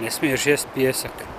ne smiješ jest pijesak.